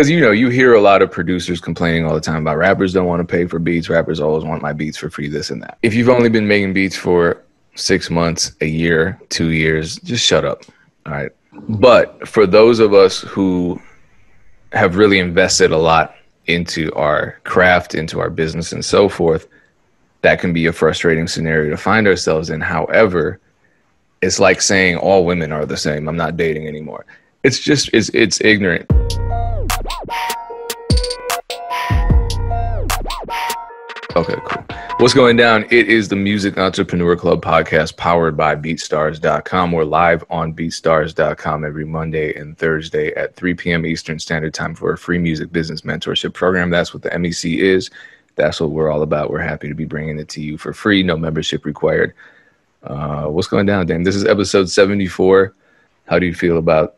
because you know you hear a lot of producers complaining all the time about rappers don't want to pay for beats rappers always want my beats for free this and that. If you've only been making beats for six months a year two years just shut up all right? But for those of us who have really invested a lot into our craft into our business and so forth that can be a frustrating scenario to find ourselves in. However it's like saying all women are the same. I'm not dating anymore. It's just it's it's ignorant Okay, cool. What's going down? It is the Music Entrepreneur Club podcast powered by BeatStars.com. We're live on BeatStars.com every Monday and Thursday at 3 p.m. Eastern Standard Time for a free music business mentorship program. That's what the MEC is. That's what we're all about. We're happy to be bringing it to you for free, no membership required. Uh, what's going down, Dame? This is episode 74. How do you feel about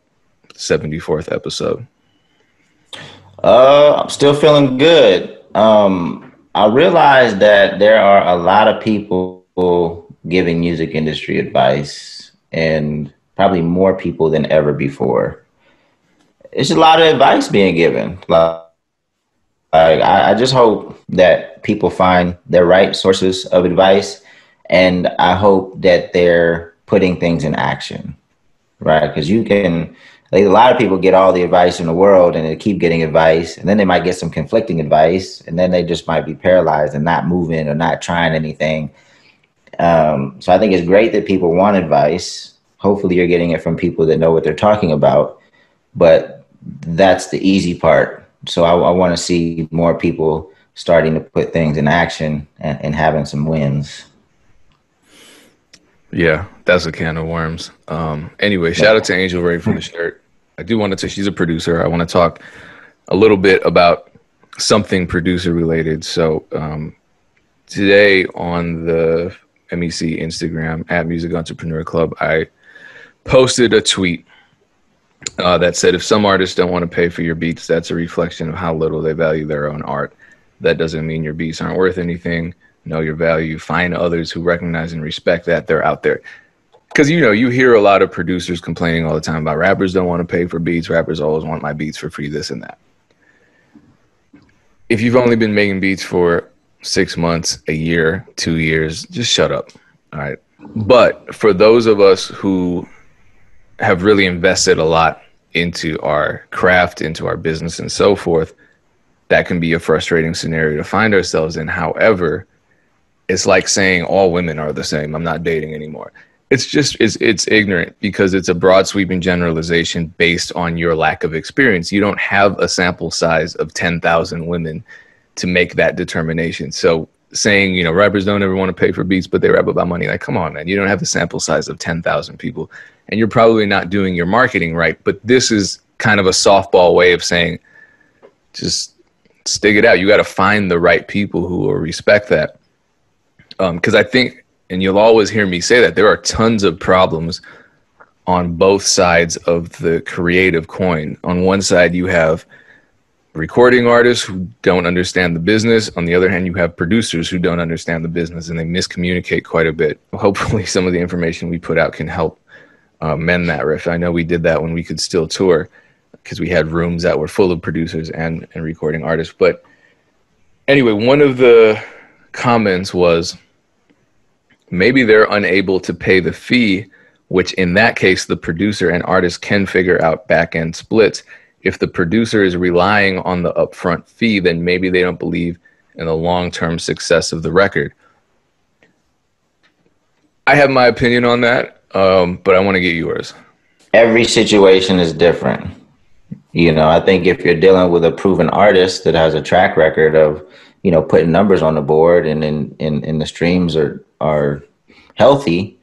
74th episode? Uh, I'm still feeling good. Um, I realized that there are a lot of people giving music industry advice, and probably more people than ever before. It's a lot of advice being given. Like, I, I just hope that people find their right sources of advice, and I hope that they're putting things in action, right? Because you can like a lot of people get all the advice in the world and they keep getting advice and then they might get some conflicting advice and then they just might be paralyzed and not moving or not trying anything. Um, so i think it's great that people want advice. Hopefully you're getting it from people that know what they're talking about but that's the easy part. So i, I want to see more people starting to put things in action and, and having some wins. Yeah, that's a can of worms. Um, anyway, shout out to Angel Ray for the shirt. I do want to. Say she's a producer. I want to talk a little bit about something producer related. So um, today on the MEC Instagram at Music Entrepreneur Club, I posted a tweet uh, that said, "If some artists don't want to pay for your beats, that's a reflection of how little they value their own art. That doesn't mean your beats aren't worth anything. Know your value. Find others who recognize and respect that. They're out there." Because you know you hear a lot of producers complaining all the time about rappers don't want to pay for beats rappers always want my beats for free this and that. If you've only been making beats for six months a year two years just shut up all right? But for those of us who have really invested a lot into our craft into our business and so forth that can be a frustrating scenario to find ourselves in. However it's like saying all women are the same. I'm not dating anymore it's just it's it's ignorant because it's a broad sweeping generalization based on your lack of experience. You don't have a sample size of 10,000 women to make that determination. So saying you know rappers don't ever want to pay for beats but they rap about money like come on man. You don't have a sample size of 10,000 people and you're probably not doing your marketing right. But this is kind of a softball way of saying just stick it out. You got to find the right people who will respect that. Because um, i think and you'll always hear me say that there are tons of problems on both sides of the creative coin. On one side, you have recording artists who don't understand the business. On the other hand, you have producers who don't understand the business and they miscommunicate quite a bit. Hopefully, some of the information we put out can help uh, mend that rift. I know we did that when we could still tour because we had rooms that were full of producers and, and recording artists. But anyway, one of the comments was, maybe they're unable to pay the fee, which in that case, the producer and artist can figure out back end splits. If the producer is relying on the upfront fee, then maybe they don't believe in the long term success of the record. I have my opinion on that, um, but I want to get yours. Every situation is different. You know, I think if you're dealing with a proven artist that has a track record of, you know, putting numbers on the board and in, in, in the streams are are healthy,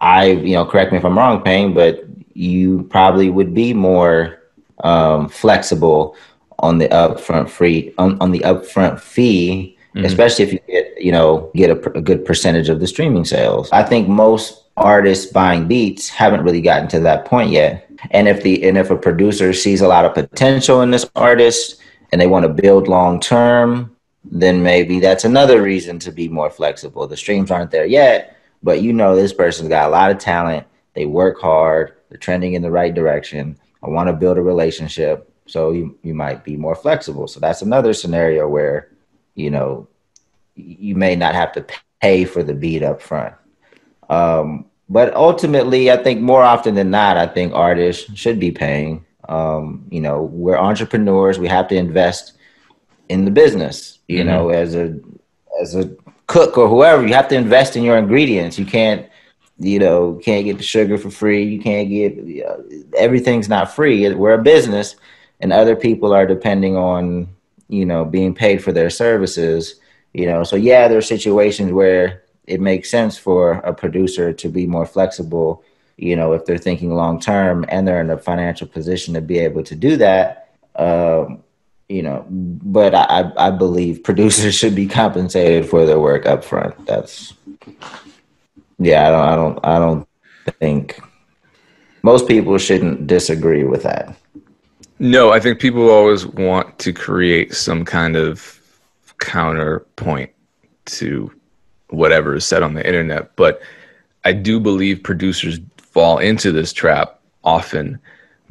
I you know correct me if I'm wrong, Pain, but you probably would be more um, flexible on the upfront free on, on the upfront fee, mm-hmm. especially if you get you know get a, a good percentage of the streaming sales. I think most artists buying beats haven't really gotten to that point yet. And if the and if a producer sees a lot of potential in this artist and they want to build long term, then maybe that's another reason to be more flexible. The streams aren't there yet, but you know this person's got a lot of talent. They work hard. They're trending in the right direction. I want to build a relationship. So you, you might be more flexible. So that's another scenario where, you know, you may not have to pay for the beat up front. Um, but ultimately, I think more often than not, I think artists should be paying. Um, you know, we're entrepreneurs. We have to invest in the business. You mm-hmm. know, as a as a cook or whoever, you have to invest in your ingredients. You can't, you know, can't get the sugar for free. You can't get you know, everything's not free. We're a business, and other people are depending on you know being paid for their services. You know, so yeah, there are situations where it makes sense for a producer to be more flexible, you know, if they're thinking long term and they're in a financial position to be able to do that. Um, you know, but I, I believe producers should be compensated for their work up front. That's yeah, I don't I don't I don't think most people shouldn't disagree with that. No, I think people always want to create some kind of counterpoint to whatever is said on the internet. But I do believe producers fall into this trap often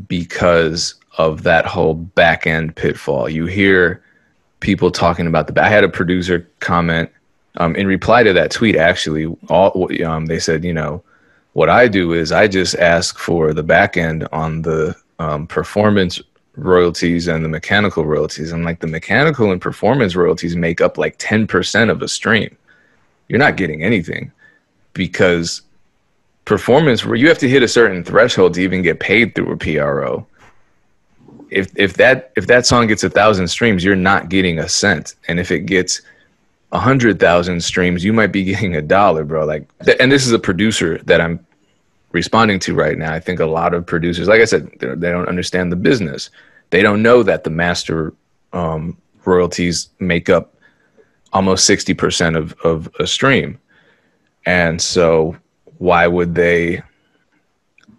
because of that whole back end pitfall. You hear people talking about the. I had a producer comment um, in reply to that tweet. Actually, all um, they said, you know, what I do is I just ask for the back end on the um, performance royalties and the mechanical royalties. I'm like, the mechanical and performance royalties make up like 10% of a stream you're not getting anything because performance where you have to hit a certain threshold to even get paid through a PRO. If if that if that song gets a thousand streams, you're not getting a cent, and if it gets a hundred thousand streams, you might be getting a dollar, bro. Like, and this is a producer that I'm responding to right now. I think a lot of producers, like I said, they don't understand the business. They don't know that the master um, royalties make up almost 60% of, of a stream. And so why would they,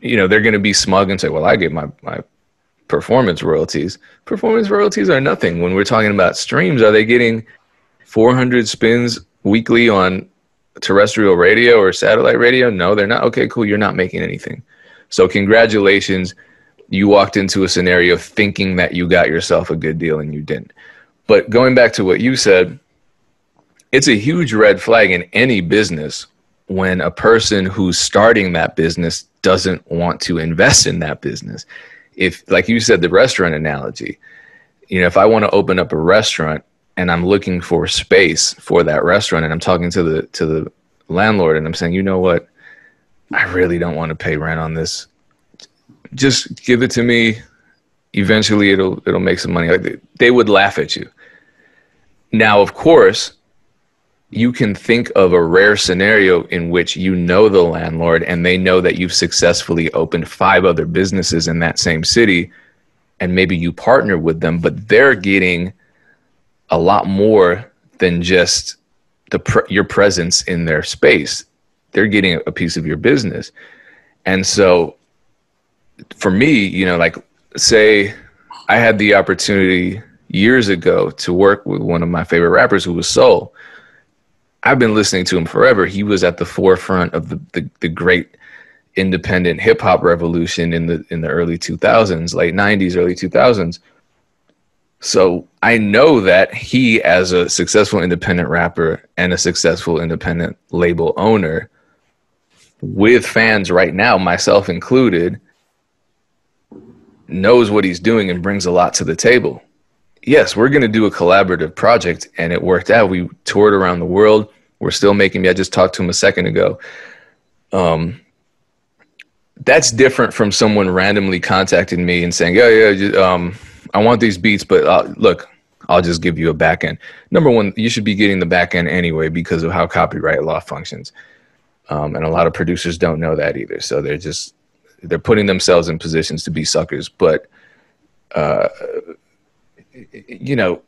you know, they're going to be smug and say, well, I get my, my performance royalties. Performance royalties are nothing. When we're talking about streams, are they getting 400 spins weekly on terrestrial radio or satellite radio? No, they're not. Okay, cool. You're not making anything. So congratulations. You walked into a scenario thinking that you got yourself a good deal and you didn't. But going back to what you said, it's a huge red flag in any business when a person who's starting that business doesn't want to invest in that business. If, like you said, the restaurant analogy, you know, if I want to open up a restaurant and I'm looking for space for that restaurant and I'm talking to the to the landlord and I'm saying, you know what, I really don't want to pay rent on this. Just give it to me. Eventually, it'll it'll make some money. Like they would laugh at you. Now, of course, you can think of a rare scenario in which you know the landlord and they know that you've successfully opened five other businesses in that same city and maybe you partner with them but they're getting a lot more than just the pre- your presence in their space. They're getting a piece of your business. And so for me you know like say i had the opportunity years ago to work with one of my favorite rappers who was Sole I've been listening to him forever. He was at the forefront of the, the, the great independent hip hop revolution in the in the early 2000s, late 90s, early 2000s. So I know that he, as a successful independent rapper and a successful independent label owner, with fans right now, myself included, knows what he's doing and brings a lot to the table yes, we're going to do a collaborative project. And it worked out. We toured around the world. We're still making, me. I just talked to him a second ago. Um, that's different from someone randomly contacting me and saying, yeah, yeah, um, I want these beats, but uh, look, I'll just give you a back end. Number one, you should be getting the back end anyway because of how copyright law functions. Um, and a lot of producers don't know that either. So they're just, they're putting themselves in positions to be suckers. But uh, you know,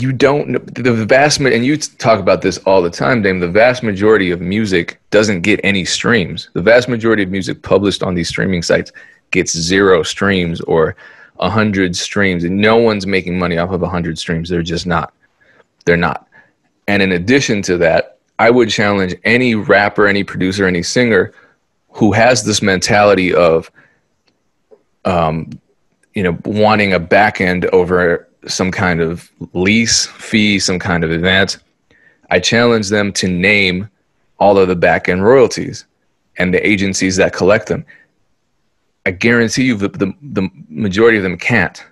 you don't the vast and you talk about this all the time dame the vast majority of music doesn't get any streams. The vast majority of music published on these streaming sites gets zero streams or a hundred streams and no one's making money off of a hundred streams. They're just not. They're not. And in addition to that i would challenge any rapper any producer any singer who has this mentality of um, you know, wanting a back end over some kind of lease fee, some kind of advance, I challenge them to name all of the back end royalties and the agencies that collect them. I guarantee you the, the, majority of them can't.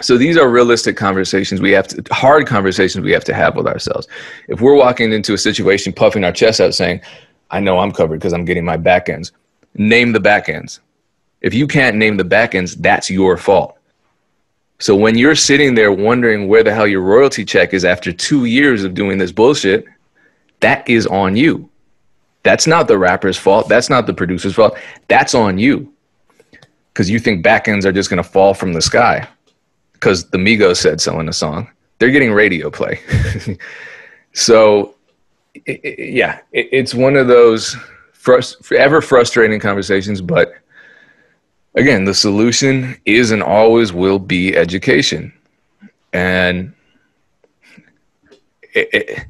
So these are realistic conversations we have to, hard conversations we have to have with ourselves. If we're walking into a situation, puffing our chest out, saying, I know I'm covered because I'm getting my back ends, name the back ends. If you can't name the back ends, that's your fault. So when you're sitting there wondering where the hell your royalty check is after two years of doing this bullshit, that is on you. That's not the rapper's fault. That's not the producer's fault. That's on you. Because you think back ends are just going to fall from the sky. Because the Migos said so in a song. They're getting radio play. so, it, it, yeah, it, it's one of those frust- ever frustrating conversations. But again, the solution is and always will be education. And it,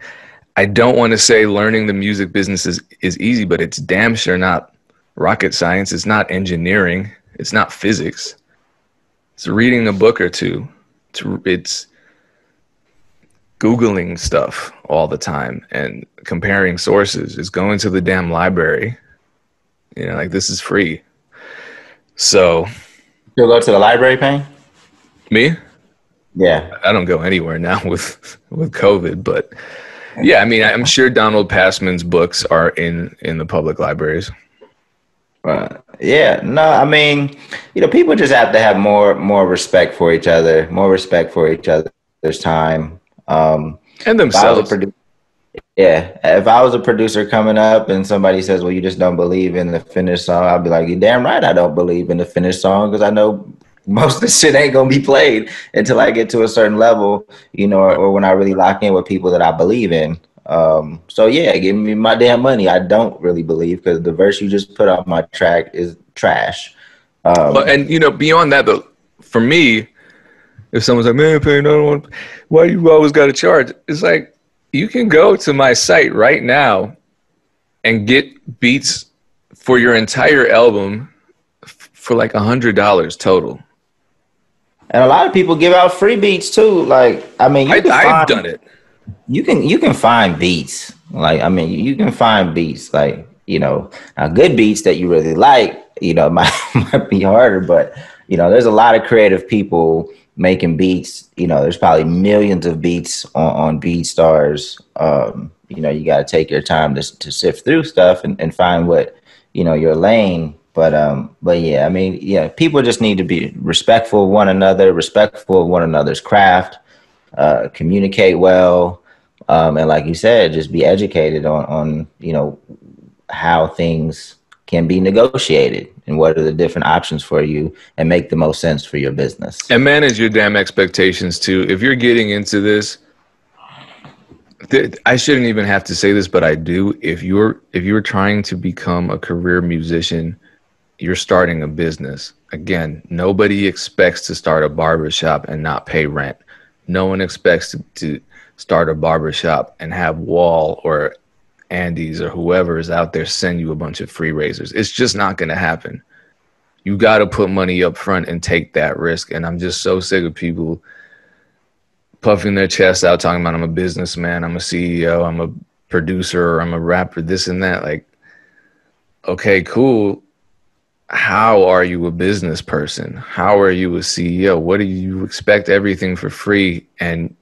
I don't want to say learning the music business is, is easy, but it's damn sure not rocket science. It's not engineering. It's not physics. It's reading a book or two. It's, it's Googling stuff all the time and comparing sources. It's going to the damn library. You know, like this is free. So. You'll go to the library, Pain? Me? Yeah. I don't go anywhere now with with COVID, but yeah, I mean, I'm sure Donald Passman's books are in in the public libraries. Uh, yeah, no, I mean, you know, people just have to have more more respect for each other, more respect for each other's time, um, and themselves. Yeah, if I was a producer coming up and somebody says, "Well, you just don't believe in the finished song," I'd be like, "You damn right, I don't believe in the finished song because I know most of the shit ain't gonna be played until I get to a certain level, you know, or, or when I really lock in with people that I believe in. Um, so yeah, give me my damn money. I don't really believe because the verse you just put on my track is trash. Um, well, and you know, beyond that though, for me, if someone's like, "Man, paying no one, why you always got to charge?" It's like you can go to my site right now and get beats for your entire album for like a hundred dollars total. And a lot of people give out free beats too. Like, I mean, I, have done it. You can you can find beats. Like, I mean, you can find beats. Like, you know, now good beats that you really like. You know, might might be harder, but you know, there's a lot of creative people making beats. You know, there's probably millions of beats on on BeatStars. Um, you know, you got to take your time to to sift through stuff and, and find what you know your lane but um, but yeah, I mean, yeah, people just need to be respectful of one another, respectful of one another's craft, uh, communicate well, um, and like you said, just be educated on on you know how things can be negotiated and what are the different options for you and make the most sense for your business and manage your damn expectations too if you're getting into this I shouldn't even have to say this, but I do. If you're if you're trying to become a career musician, you're starting a business. Again, nobody expects to start a barbershop and not pay rent. No one expects to, to start a barbershop and have Wahl or Andis or whoever is out there send you a bunch of free razors. It's just not going to happen. You got to put money up front and take that risk. And I'm just so sick of people puffing their chest out talking about I'm a businessman, I'm a CEO, I'm a producer, I'm a rapper, this and that. Like, okay, cool how are you a business person? How are you a CEO? What do you expect everything for free and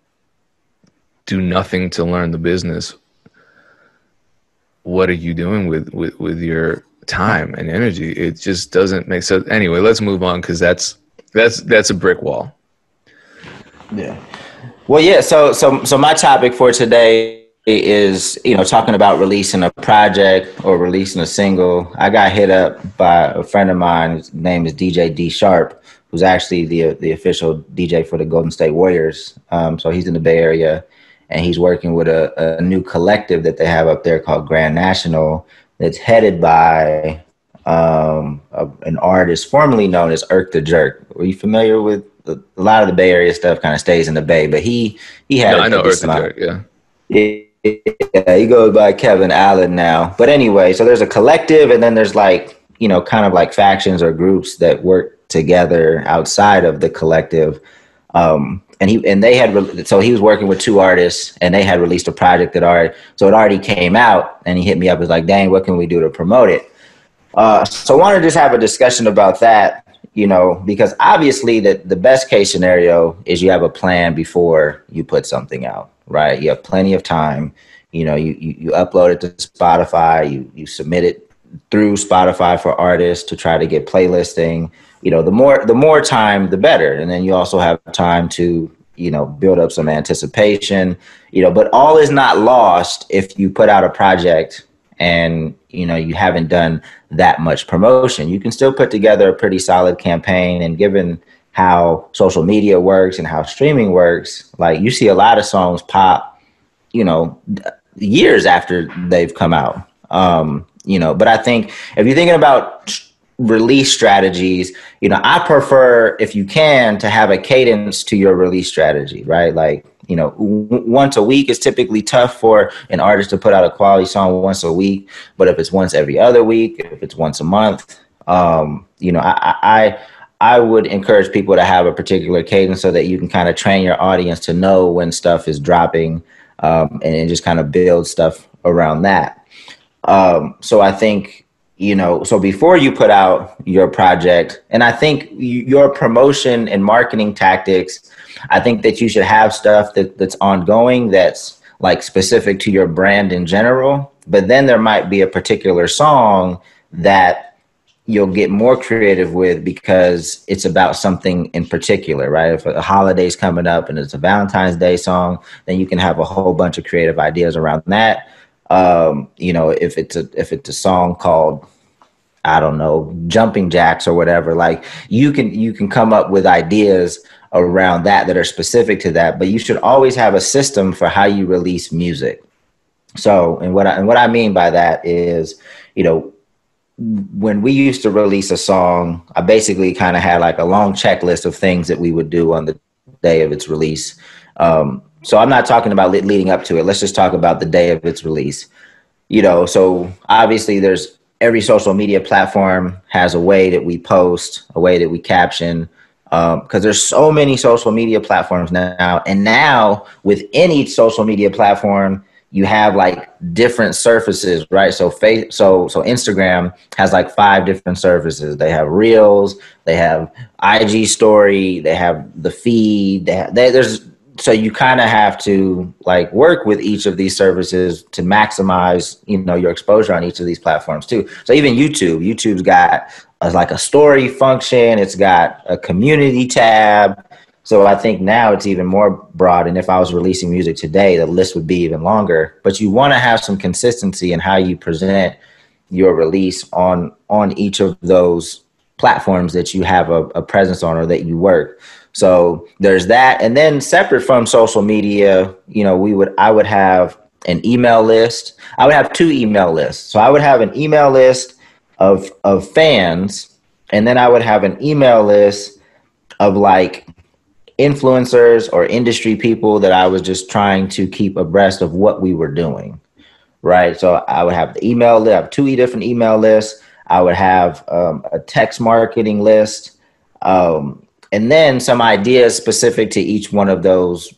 do nothing to learn the business? What are you doing with, with, with your time and energy? It just doesn't make sense. Anyway, let's move on because that's that's that's a brick wall. Yeah. Well, yeah. So so so my topic for today is you know talking about releasing a project or releasing a single i got hit up by a friend of mine his name is dj d sharp who's actually the the official dj for the golden state warriors um, so he's in the bay area and he's working with a, a new collective that they have up there called grand national that's headed by um, a, an artist formerly known as Erk tha Jerk are you familiar with a lot of the bay area stuff kind of stays in the bay but he he had no, i know Erk tha Jerk yeah yeah, he goes by Kevin Allen now. But anyway, so there's a collective, and then there's like you know, kind of like factions or groups that work together outside of the collective. Um, and he and they had re- so he was working with two artists and they had released a project that already so it already came out and he hit me up was like dang what can we do to promote it? Uh, so i want to just have a discussion about that you know because obviously the, the best case scenario is you have a plan before you put something out right? You have plenty of time you know you, you, you upload it to spotify you, you submit it through spotify for artists to try to get playlisting. You know the more the more time the better. And then you also have time to you know build up some anticipation you know. But all is not lost if you put out a project and you know you haven't done that much promotion. You can still put together a pretty solid campaign and given how social media works and how streaming works like you see a lot of songs pop you know years after they've come out. Um you know but i think if you're thinking about release strategies you know i prefer if you can to have a cadence to your release strategy right? Like you know w- once a week is typically tough for an artist to put out a quality song once a week but if it's once every other week if it's once a month um you know i i i would encourage people to have a particular cadence so that you can kind of train your audience to know when stuff is dropping um and just kind of build stuff around that um so i think you know so before you put out your project and i think your promotion and marketing tactics i think that you should have stuff that, that's ongoing that's like specific to your brand in general but then there might be a particular song that you'll get more creative with because it's about something in particular right? If a holiday's coming up and it's a valentine's day song then you can have a whole bunch of creative ideas around that um, you know, if it's a if it's a song called I don't know, jumping jacks or whatever, like you can you can come up with ideas around that that are specific to that, but you should always have a system for how you release music. So, and what I, and what I mean by that is, you know, when we used to release a song, I basically kind of had like a long checklist of things that we would do on the day of its release. Um, so I'm not talking about leading up to it. Let's just talk about the day of its release. You know, so obviously there's every social media platform has a way that we post, a way that we caption, because um, there's so many social media platforms now. And now within each social media platform, you have like different surfaces, right? So face, so so Instagram has like five different surfaces. They have Reels, they have IG Story, they have the feed. They have, they, there's so you kind of have to like work with each of these services to maximize you know your exposure on each of these platforms too. So even youtube youtube's got a, like a story function. It's got a community tab. So i think now it's even more broad and if i was releasing music today the list would be even longer. But you want to have some consistency in how you present your release on on each of those platforms that you have a, a presence on or that you work so there's that. And then separate from social media, you know, we would I would have an email list. I would have two email lists. So I would have an email list of of fans, and then I would have an email list of like influencers or industry people that I was just trying to keep abreast of what we were doing. Right. So I would have the email list, I have two different email lists. I would have um, a text marketing list. Um, and then some ideas specific to each one of those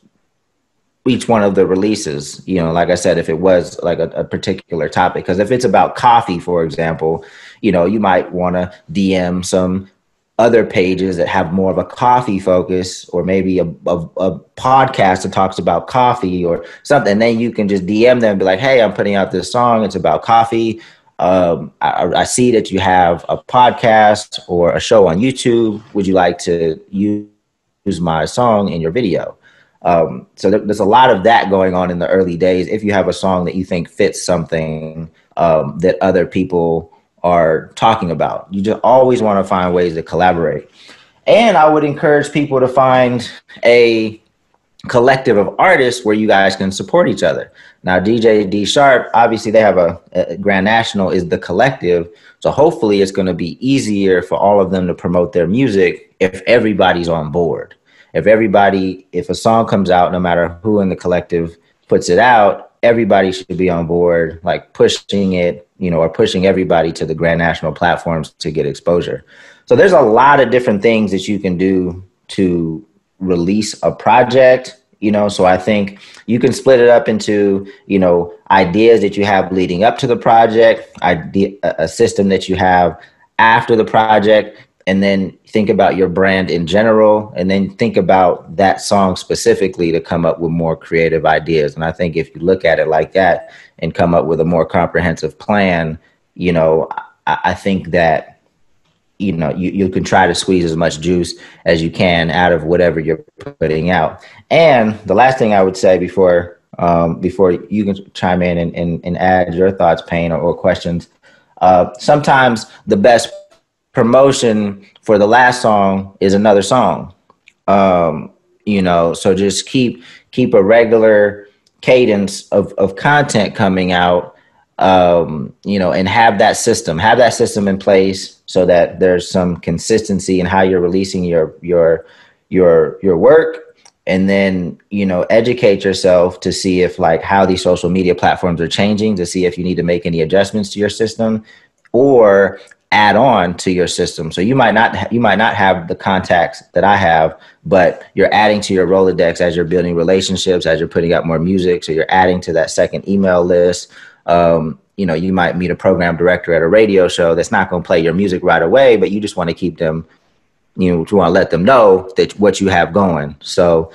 each one of the releases you know like i said if it was like a, a particular topic. Because if it's about coffee for example you know you might want to dm some other pages that have more of a coffee focus or maybe a, a, a, podcast that talks about coffee or something. Then you can just dm them and be like hey i'm putting out this song. It's about coffee um, I, I, see that you have a podcast or a show on YouTube. Would you like to use my song in your video? Um, so there's a lot of that going on in the early days. If you have a song that you think fits something um, that other people are talking about, you just always want to find ways to collaborate. And I would encourage people to find a collective of artists where you guys can support each other. Now, DJ D Sharp, obviously, they have a, a Grand National is the collective, so hopefully, it's going to be easier for all of them to promote their music if everybody's on board. If everybody, if a song comes out, no matter who in the collective puts it out, everybody should be on board, like pushing it, you know, or pushing everybody to the Grand National platforms to get exposure. So there's a lot of different things that you can do to release a project you know? So i think you can split it up into you know ideas that you have leading up to the project idea a system that you have after the project and then think about your brand in general and then think about that song specifically to come up with more creative ideas. And i think if you look at it like that and come up with a more comprehensive plan you know i, I think that you know you, you can try to squeeze as much juice as you can out of whatever you're putting out. And the last thing i would say before um, before you can chime in and, and, and add your thoughts pain or, or questions uh, sometimes the best promotion for the last song is another song. Um, you know so just keep keep a regular cadence of, of content coming out um, you know, and have that system, have that system in place so that there's some consistency in how you're releasing your your your your work, and then you know, educate yourself to see if like how these social media platforms are changing, to see if you need to make any adjustments to your system, or add on to your system. So you might not you might not have the contacts that I have, but you're adding to your Rolodex as you're building relationships, as you're putting out more music. So you're adding to that second email list um, you know, you might meet a program director at a radio show that's not going to play your music right away, but you just want to keep them, you know, you want to let them know that what you have going. So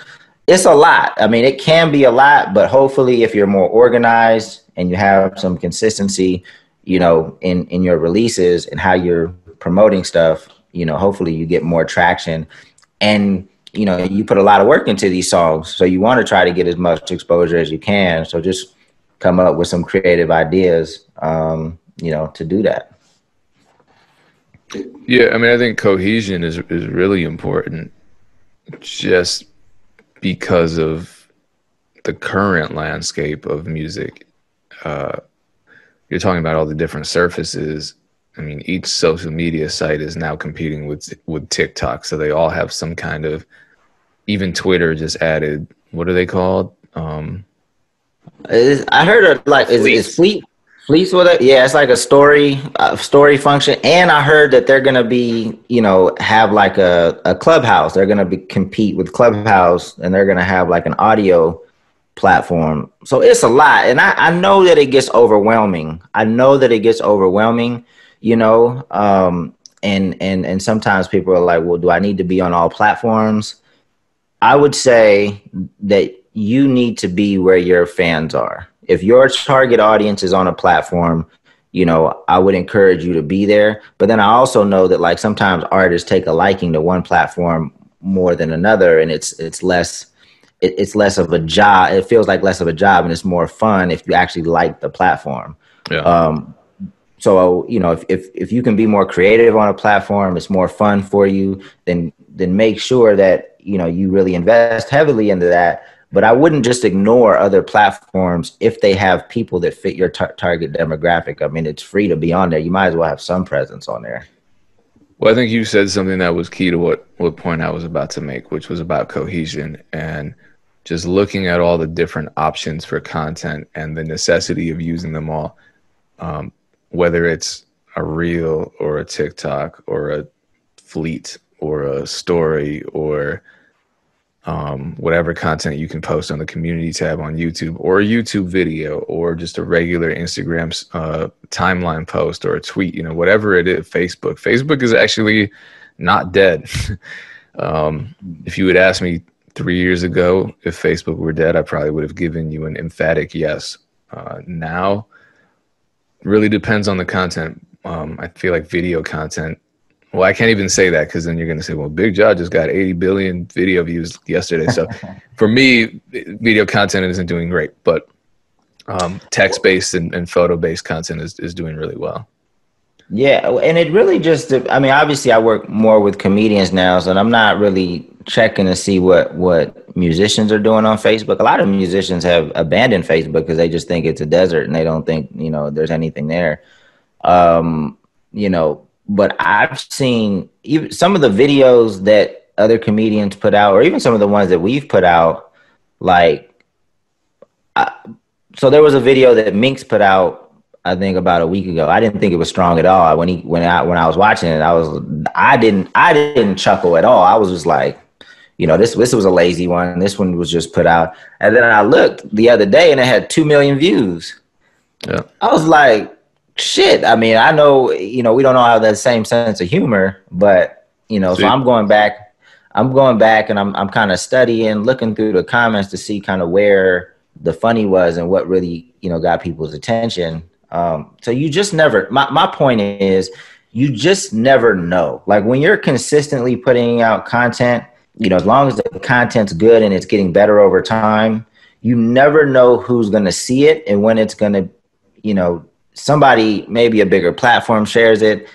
it's a lot. I mean, it can be a lot, but hopefully, if you're more organized and you have some consistency, you know, in in your releases and how you're promoting stuff, you know, hopefully you get more traction and you know you put a lot of work into these songs so you want to try to get as much exposure as you can so just come up with some creative ideas, um, you know, to do that. Yeah, I mean, I think cohesion is is really important, just because of the current landscape of music. Uh, you're talking about all the different surfaces. I mean, each social media site is now competing with with TikTok, so they all have some kind of. Even Twitter just added what are they called? Um, is, I heard of like is, is Fleet Fleets with it? Yeah, it's like a story uh, story function. And I heard that they're gonna be, you know, have like a, a clubhouse. They're gonna be compete with Clubhouse and they're gonna have like an audio platform. So it's a lot. And I, I know that it gets overwhelming. I know that it gets overwhelming, you know. Um and and and sometimes people are like, well, do I need to be on all platforms? I would say that you need to be where your fans are. If your target audience is on a platform, you know, I would encourage you to be there. But then I also know that like sometimes artists take a liking to one platform more than another, and it's it's less it, it's less of a job. It feels like less of a job, and it's more fun if you actually like the platform. Yeah. Um, so you know, if, if if you can be more creative on a platform, it's more fun for you. Then then make sure that you know you really invest heavily into that but I wouldn't just ignore other platforms if they have people that fit your tar- target demographic. I mean, it's free to be on there. You might as well have some presence on there. Well, I think you said something that was key to what what point I was about to make, which was about cohesion and just looking at all the different options for content and the necessity of using them all, um, whether it's a reel or a TikTok or a fleet or a story or um, whatever content you can post on the community tab on YouTube or a YouTube video or just a regular Instagram uh, timeline post or a tweet, you know, whatever it is, Facebook. Facebook is actually not dead. um, if you had asked me three years ago if Facebook were dead, I probably would have given you an emphatic yes. Uh, now, really depends on the content. Um, I feel like video content well, I can't even say that because then you're going to say, well, Big Jah just got 80 billion video views yesterday. So for me, video content isn't doing great, but um, text based and, and photo based content is, is doing really well. Yeah. And it really just, I mean, obviously I work more with comedians now, so I'm not really checking to see what, what musicians are doing on Facebook. A lot of musicians have abandoned Facebook because they just think it's a desert and they don't think, you know, there's anything there. Um, you know, but I've seen even some of the videos that other comedians put out, or even some of the ones that we've put out. Like, I, so there was a video that Minx put out I think about a week ago. I didn't think it was strong at all. When he when I when I was watching it, I was I didn't I didn't chuckle at all. I was just like, you know, this this was a lazy one. This one was just put out. And then I looked the other day and it had two million views. Yeah. I was like, shit. I mean, I know, you know, we don't all have that same sense of humor, but you know, See? so I'm going back, I'm going back and I'm I'm kind of studying, looking through the comments to see kind of where the funny was and what really, you know, got people's attention. Um, so you just never my, my point is you just never know. Like when you're consistently putting out content, you know, as long as the content's good and it's getting better over time, you never know who's gonna see it and when it's gonna, you know, somebody maybe a bigger platform shares it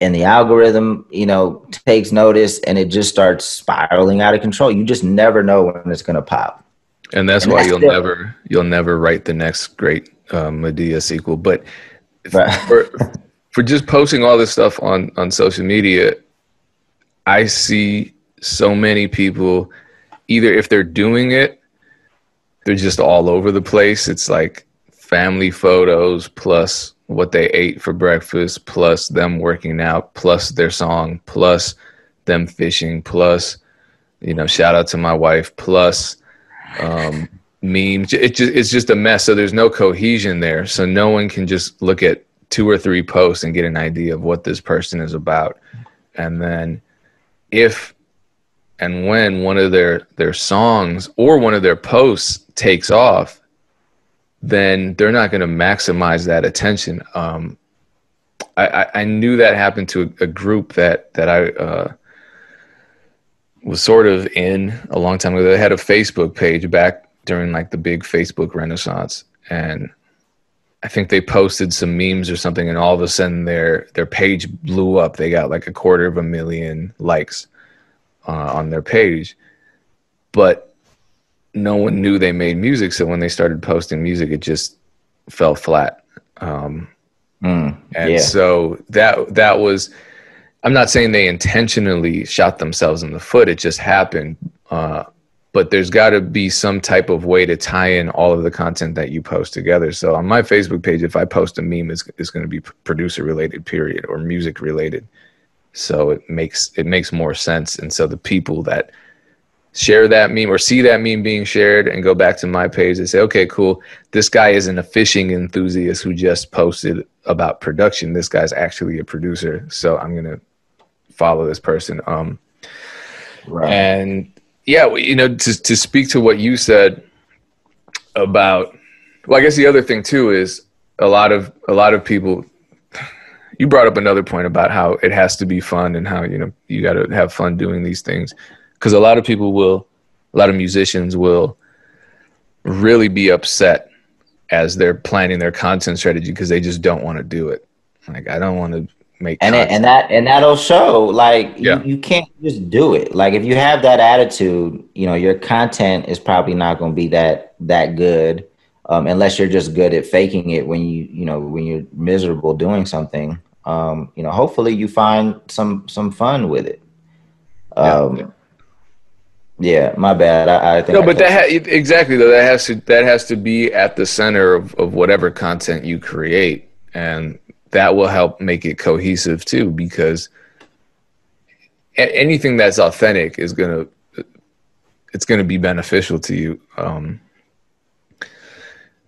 and the algorithm you know takes notice and it just starts spiraling out of control you just never know when it's going to pop and that's and why that's you'll different. never you'll never write the next great um, Madea sequel but right. for, for just posting all this stuff on on social media i see so many people either if they're doing it they're just all over the place it's like family photos plus what they ate for breakfast plus them working out plus their song plus them fishing plus you know shout out to my wife plus um memes. It just it's just a mess. So there's no cohesion there. So no one can just look at two or three posts and get an idea of what this person is about. And then if and when one of their their songs or one of their posts takes off then they're not going to maximize that attention. Um, I, I, knew that happened to a, group that that I uh, was sort of in a long time ago. They had a Facebook page back during like the big Facebook renaissance, and I think they posted some memes or something, and all of a sudden their their page blew up. They got like a quarter of a million likes uh, on their page, but no one knew they made music. So when they started posting music, it just fell flat. Um, mm, and yeah. so that that was. I'm not saying they intentionally shot themselves in the foot. It just happened. Uh, but there's got to be some type of way to tie in all of the content that you post together. So on my Facebook page, if I post a meme, it's, it's going to be producer related, period, or music related. So it makes it makes more sense. And so the people that share that meme or see that meme being shared and go back to my page and say, okay, cool. This guy isn't a fishing enthusiast who just posted about production. This guy's actually a producer. So I'm going to follow this person. Um, right. And yeah, you know, to, to speak to what you said about, well, I guess the other thing too is a lot of, a lot of people, you brought up another point about how it has to be fun and how, you know, you got to have fun doing these things because a lot of people will, a lot of musicians will really be upset as they're planning their content strategy because they just don't want to do it. Like I don't want to make and it, and that and that'll show. Like yeah. you, you can't just do it. Like if you have that attitude, you know your content is probably not going to be that that good. Um, unless you're just good at faking it when you you know when you're miserable doing something um, you know hopefully you find some some fun with it um, yeah. Yeah, my bad. I, I think no, I but that ha- exactly though that has to that has to be at the center of, of whatever content you create, and that will help make it cohesive too. Because anything that's authentic is gonna it's gonna be beneficial to you. Um,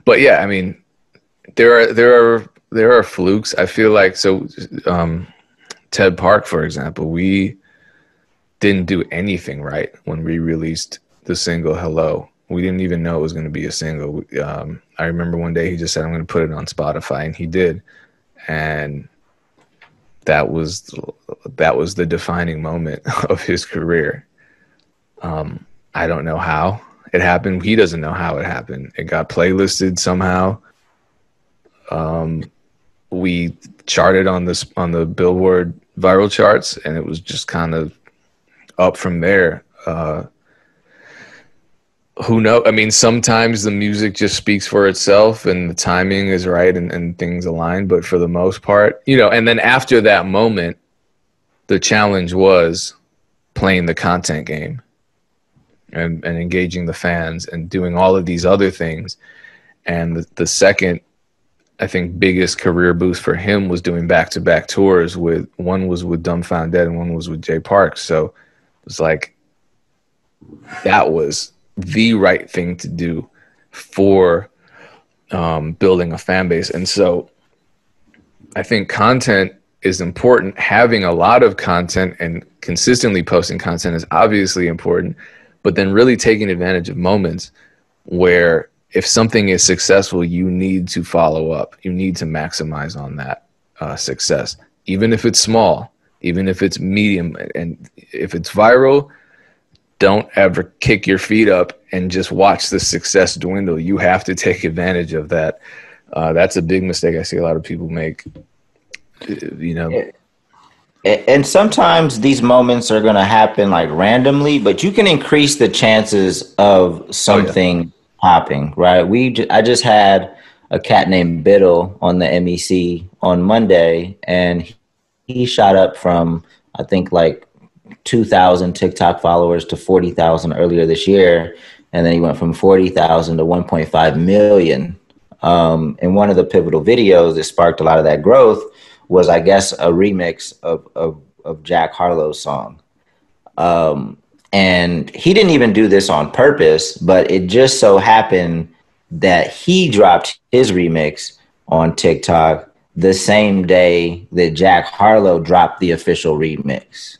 but yeah, I mean, there are there are there are flukes. I feel like so. Um, Ted Park, for example, we didn't do anything right when we released the single Hello. We didn't even know it was going to be a single. Um, I remember one day he just said, I'm going to put it on Spotify, and he did. And that was that was the defining moment of his career. Um, I don't know how it happened. He doesn't know how it happened. It got playlisted somehow. Um, we charted on this on the Billboard viral charts, and it was just kind of up from there. Uh, who know? I mean, sometimes the music just speaks for itself and the timing is right and, and things align. But for the most part, you know, and then after that moment, the challenge was playing the content game and, and engaging the fans and doing all of these other things. And the, the second I think biggest career boost for him was doing back to back tours with one was with Dumbfound Dead and one was with Jay Parks. So was like that was the right thing to do for um, building a fan base. And so I think content is important. Having a lot of content and consistently posting content is obviously important, but then really taking advantage of moments where if something is successful, you need to follow up. You need to maximize on that uh, success, even if it's small, even if it's medium, and if it's viral. Don't ever kick your feet up and just watch the success dwindle. You have to take advantage of that. Uh, that's a big mistake I see a lot of people make. You know. And sometimes these moments are going to happen like randomly, but you can increase the chances of something. Oh, yeah popping, right? We I just had a cat named Biddle on the MEC on Monday, and he shot up from I think like 2,000 TikTok followers to 40,000 earlier this year, and then he went from 40,000 to 1.5 million. Um, and one of the pivotal videos that sparked a lot of that growth was, I guess, a remix of of, of Jack Harlow's song. Um, and he didn't even do this on purpose, but it just so happened that he dropped his remix on TikTok the same day that Jack Harlow dropped the official remix.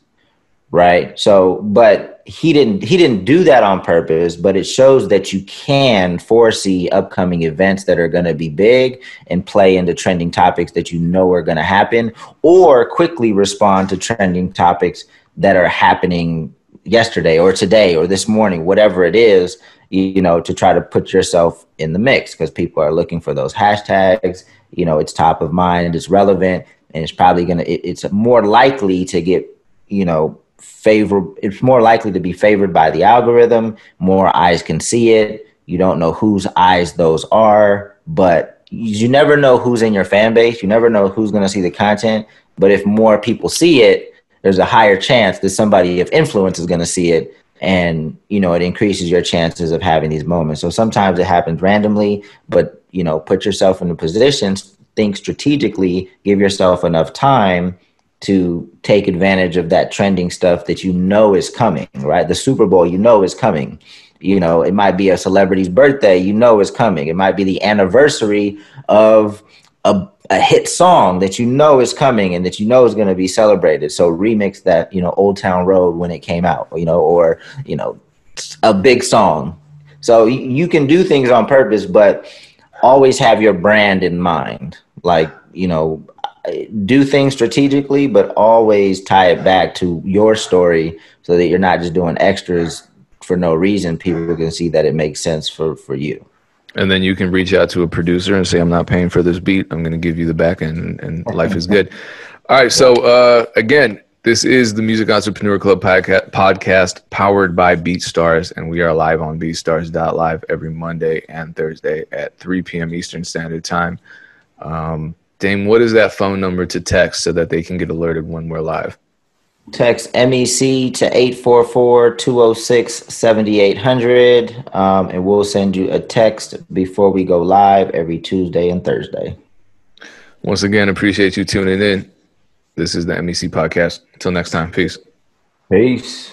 Right? So, but he didn't he didn't do that on purpose, but it shows that you can foresee upcoming events that are going to be big and play into trending topics that you know are going to happen or quickly respond to trending topics that are happening yesterday or today or this morning, whatever it is, you know, to try to put yourself in the mix because people are looking for those hashtags. You know, it's top of mind, it's relevant, and it's probably gonna. It, it's more likely to get, you know, favor. It's more likely to be favored by the algorithm. More eyes can see it. You don't know whose eyes those are, but you never know who's in your fan base. You never know who's going to see the content. But if more people see it, there's a higher chance that somebody of influence is going to see it and you know it increases your chances of having these moments so sometimes it happens randomly but you know put yourself in a position think strategically give yourself enough time to take advantage of that trending stuff that you know is coming right the super bowl you know is coming you know it might be a celebrity's birthday you know is coming it might be the anniversary of a a hit song that you know is coming and that you know is going to be celebrated. So remix that, you know, Old Town Road when it came out, you know, or, you know, a big song. So you can do things on purpose, but always have your brand in mind. Like, you know, do things strategically, but always tie it back to your story so that you're not just doing extras for no reason. People can see that it makes sense for, for you. And then you can reach out to a producer and say, I'm not paying for this beat. I'm going to give you the back end and life is good. All right. So, uh, again, this is the Music Entrepreneur Club podcast powered by BeatStars, and we are live on BeatStars.live every Monday and Thursday at 3 p.m. Eastern Standard Time. Um, Dame, what is that phone number to text so that they can get alerted when we're live? Text MEC to 844-206-7800 um, and we'll send you a text before we go live every Tuesday and Thursday. Once again, appreciate you tuning in. This is the MEC podcast. Until next time, peace. Peace.